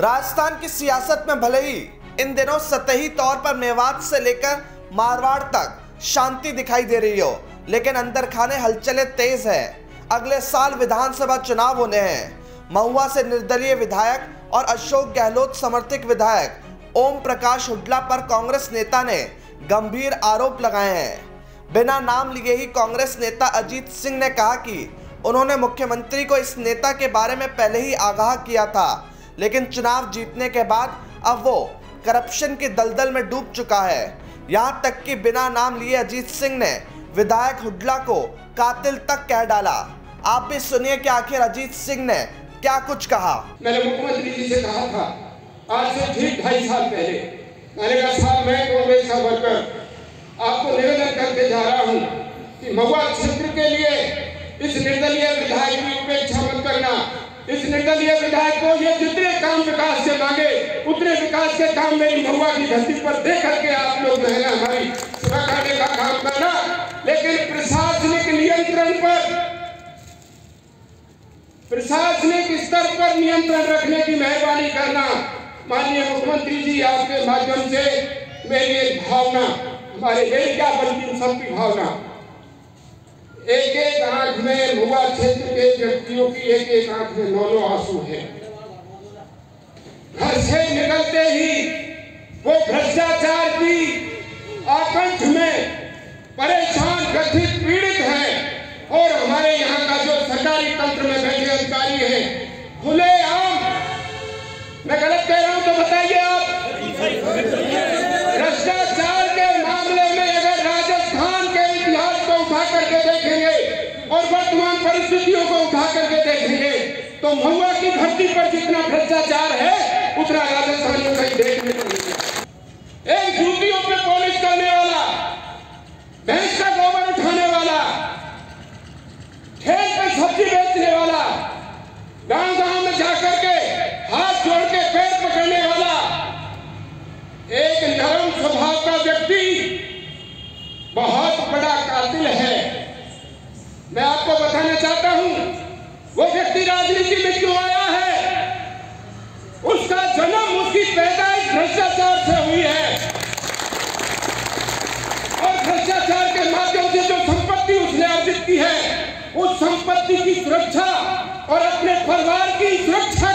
राजस्थान की सियासत में भले ही इन दिनों सतही तौर पर मेवात से लेकर मारवाड़ तक शांति दिखाई दे रही हो, लेकिन अंदर खाने हलचलें तेज है। अगले साल विधानसभा चुनाव होने हैं। महुआ से निर्दलीय विधायक और अशोक गहलोत समर्थित विधायक ओम प्रकाश हुड्डा पर कांग्रेस नेता ने गंभीर आरोप लगाए हैं। बिना नाम लिए ही कांग्रेस नेता अजीत सिंह ने कहा कि उन्होंने मुख्यमंत्री को इस नेता के बारे में पहले ही आगाह किया था। लेकिन चुनाव जीतने के बाद अब वो करप्शन के दलदल में डूब चुका है। यहाँ तक कि बिना नाम लिए अजीत सिंह ने विधायक हुड्डा को कातिल तक कह डाला। आप भी सुनिए कि आखिर अजीत सिंह ने क्या कुछ कहा। मैंने मुख्यमंत्री जी से कहा था, आज से ठीक ढाई साल पहले, मैंने कहा, साहब, मैं कांग्रेस का वर्कर आपको निवेदन करके जा रहा हूँ कि महुआ क्षेत्र के लिए इस निर्दलीय विधायक की उपेक्षा मत करना। इस निर्दलीय विधायक को ये विकास से मांगे, उतने विकास के काम मेरी महुआ की धरती पर दे करके आप लोग जो है हमारी सेवा करने का काम करना, लेकिन प्रशासनिक नियंत्रण पर, प्रशासनिक स्तर पर नियंत्रण रखने की मेहरबानी करना, माननीय मुख्यमंत्री जी आपके माध्यम से मेरी एक भावना, हमारे मेरी क्या बनती सबकी भावना। एक एक आँख में मुआ क्षेत्र के व्यक्तियों की एक एक आँख में नौ नौ आँसू है। घर से निकलते ही वो भ्रष्टाचार की आकंठ में परेशान ग्रसित पीड़ित है। और हमारे यहाँ का जो सरकारी तंत्र में बैठे अधिकारी है खुले आम मैं गलत कह रहा हूँ तो बताइए आप। भ्रष्टाचार के मामले में अगर राजस्थान के इतिहास को उठा करके देखेंगे और वर्तमान परिस्थितियों को उठा करके देखेंगे तो महुआ की धरती पर जितना भ्रष्टाचार है उतना राजस्थान में कहीं देखने को नहीं एक जूतियों पे पॉलिश करने वाला, भैंस का गोबर उठाने वाला, खेत में सब्ज़ी बेचने वाला गाँव गाँव में जाकर के हाथ जोड़ के पैर पकड़ने वाला, एक नरम स्वभाव का व्यक्ति बहुत बड़ा कातिल है। मैं आपको बताना चाहता हूँ, वो व्यक्ति राजनीति में क्यों आया? उस संपत्ति की सुरक्षा और अपने परिवार की सुरक्षा